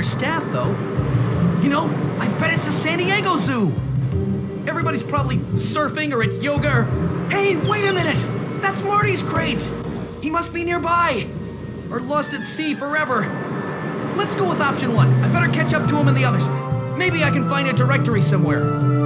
understaffed, though. You know, I bet it's the San Diego Zoo. Everybody's probably surfing or at yoga or. Hey, wait a minute! That's Marty's crate! He must be nearby! Or lost at sea forever. Let's go with option one. I better catch up to him and the others. Maybe I can find a directory somewhere.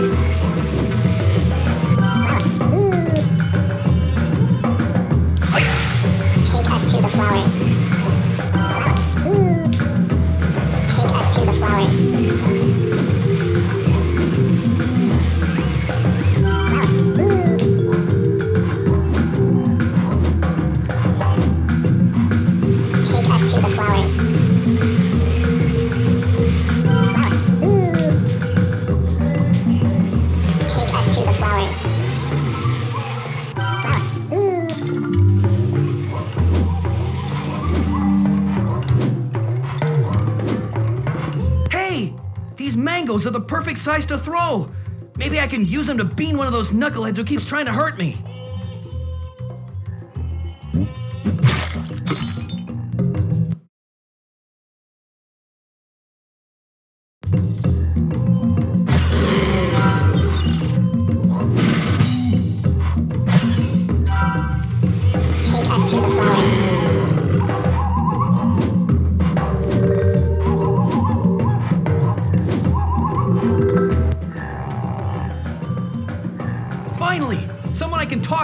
Take Hey! These mangoes are the perfect size to throw! Maybe I can use them to bean one of those knuckleheads who keeps trying to hurt me.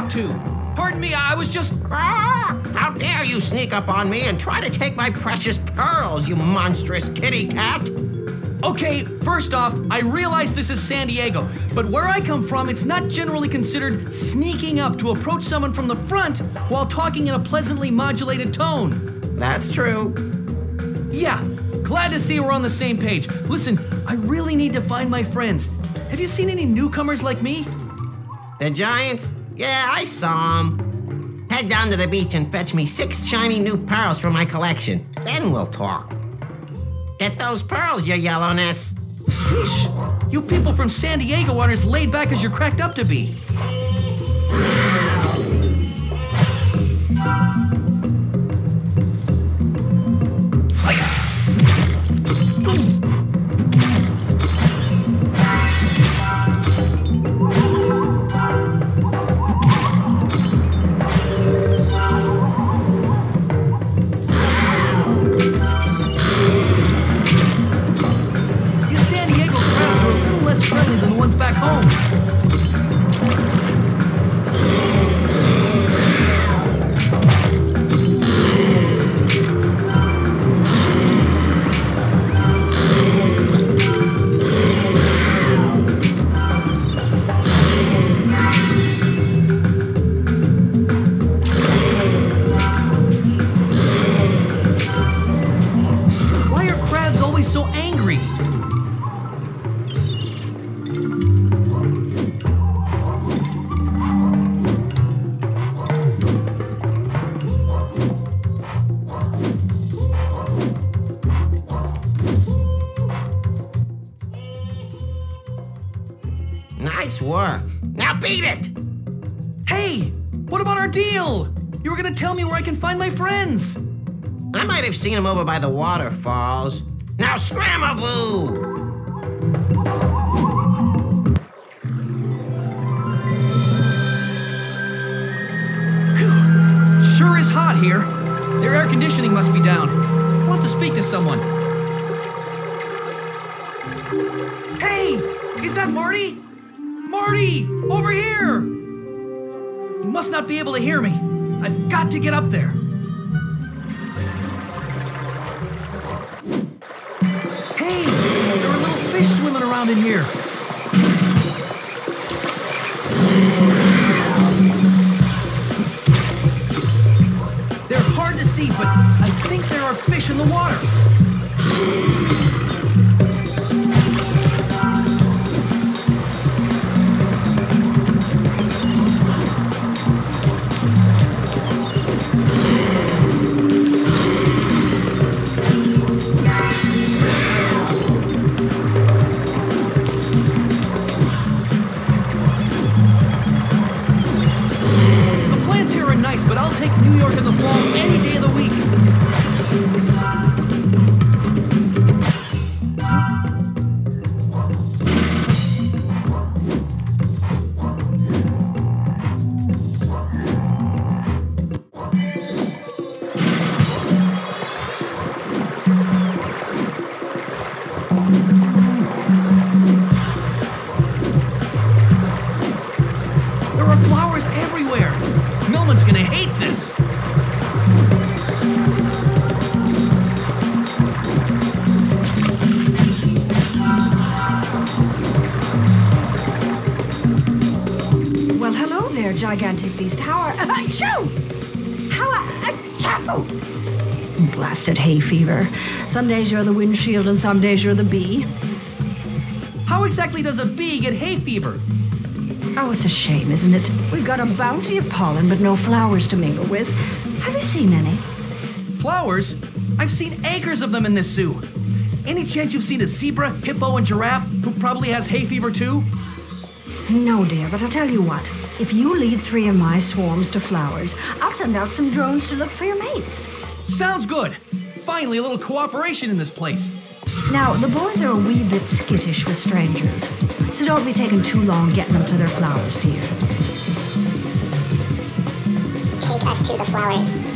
Talk to! Pardon me, I was just. Ah! How dare you sneak up on me and try to take my precious pearls, you monstrous kitty cat! Okay, first off, I realize this is San Diego, but where I come from, it's not generally considered sneaking up to approach someone from the front while talking in a pleasantly modulated tone. That's true. Yeah, glad to see we're on the same page. Listen, I really need to find my friends. Have you seen any newcomers like me? The giants? Yeah, I saw him. Head down to the beach and fetch me six shiny new pearls from my collection. Then we'll talk. Get those pearls, you yellowness. Sheesh, you people from San Diego aren't as laid back as you're cracked up to be. You work. Now beat it! Hey, what about our deal? You were gonna tell me where I can find my friends. I might have seen them over by the waterfalls. Now scramaboo! Phew. Sure is hot here. Their air conditioning must be down. We'll have to speak to someone. Hey, is that Marty? Over here! You must not be able to hear me. I've got to get up there. Hey, there are little fish swimming around in here. They're hard to see, but I think there are fish in the water. Blasted hay fever. Some days you're the windshield, and some days you're the bee. How exactly does a bee get hay fever? Oh, it's a shame, isn't it? We've got a bounty of pollen, but no flowers to mingle with. Have you seen any? Flowers? I've seen acres of them in this zoo. Any chance you've seen a zebra, hippo, and giraffe who probably has hay fever too? No, dear, but I'll tell you what. If you lead three of my swarms to flowers, I'll send out some drones to look for your mates. Sounds good. Finally, a little cooperation in this place. Now, the boys are a wee bit skittish with strangers, so don't be taking too long getting them to their flowers, dear. Take us to the flowers.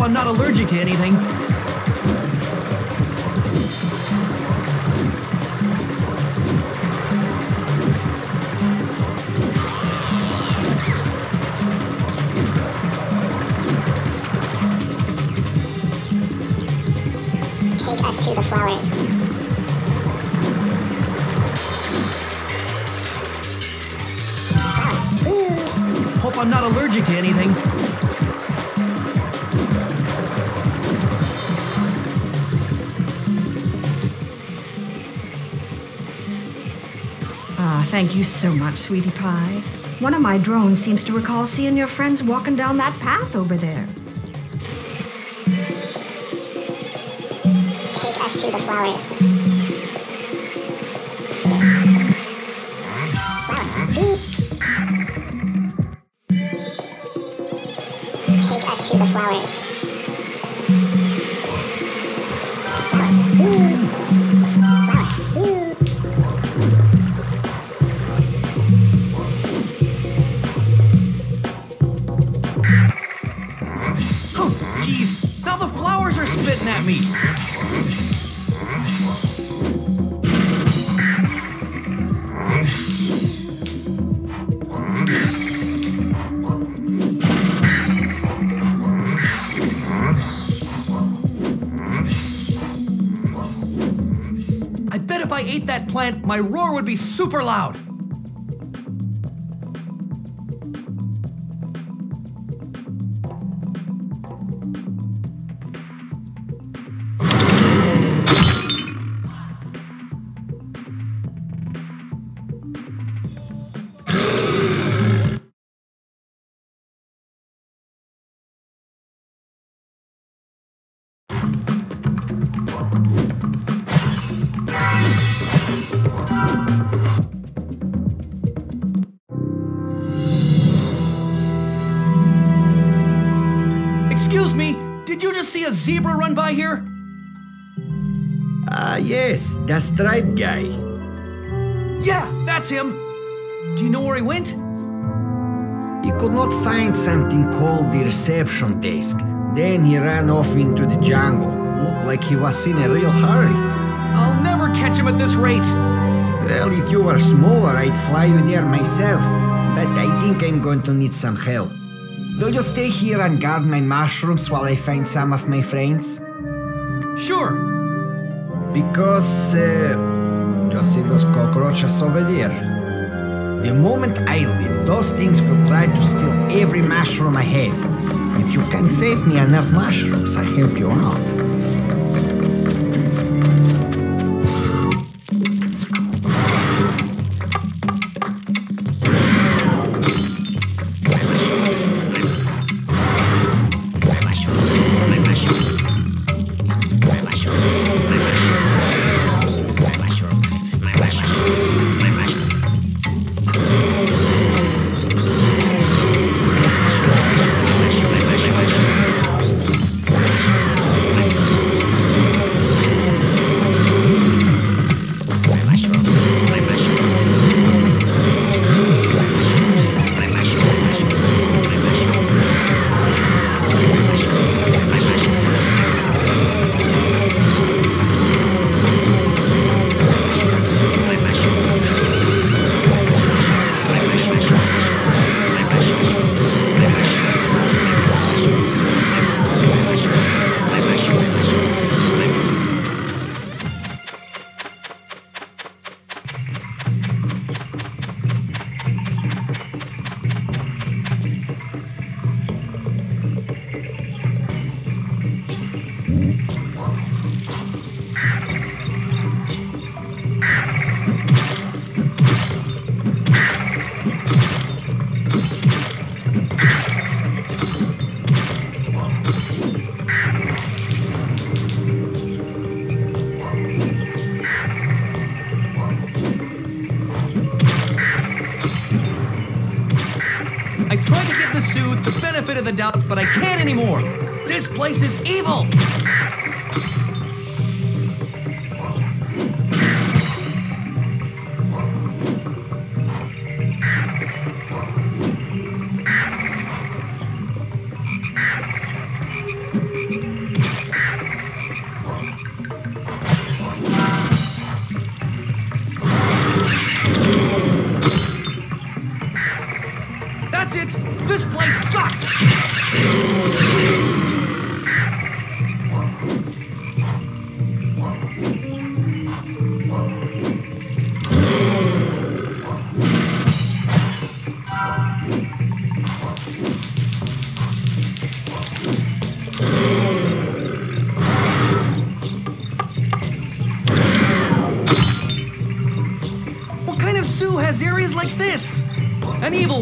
Hope I'm not allergic to anything. Take us to the flowers. Flowers. Hope I'm not allergic to anything. Thank you so much, sweetie pie. One of my drones seems to recall seeing your friends walking down that path over there. Take us to the flowers. Take us to the. Flowers. Plant, my roar would be super loud. See a zebra run by here? Ah, yes, the striped guy. Yeah, that's him. Do you know where he went? He could not find something called the reception desk. Then he ran off into the jungle. Looked like he was in a real hurry. I'll never catch him at this rate. Well, if you were smaller, I'd fly you there myself. But I think I'm going to need some help. Will you stay here and guard my mushrooms while I find some of my friends? Sure. Because, uh, you see those cockroaches over there? The moment I leave, those things will try to steal every mushroom I have. If you can save me enough mushrooms, I'll help you out. The benefit of the doubt, but I can't anymore. This place is evil.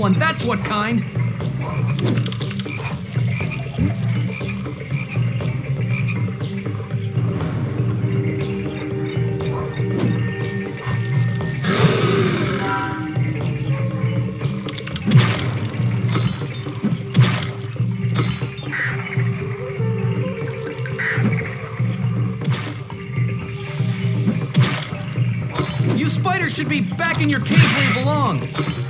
One, that's what kind. You spiders should be back in your cage where you belong.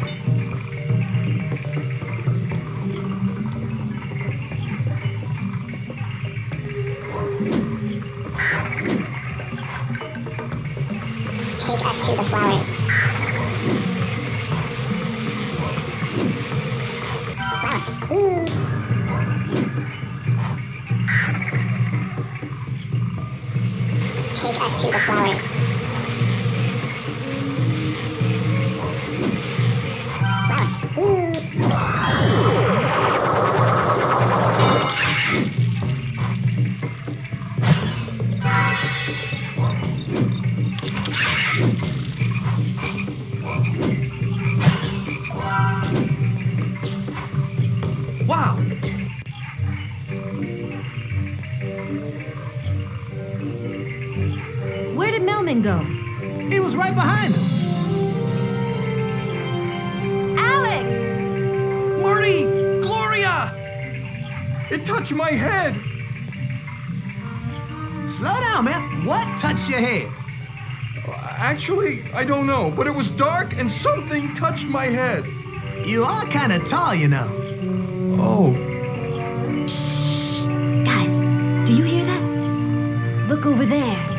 Where did Melman go? He was right behind us. Alex! Marty! Gloria! It touched my head! slow down, man. What touched your head? Actually, I don't know, but it was dark and something touched my head. You are kind of tall, you know. Oh, Shh. Guys, do you hear that? Look over there.